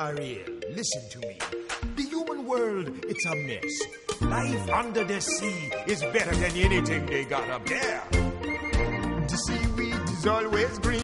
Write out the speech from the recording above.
Ariel, listen to me. The human world, it's a mess. Life under the sea is better than anything they got up there. The seaweed is always green.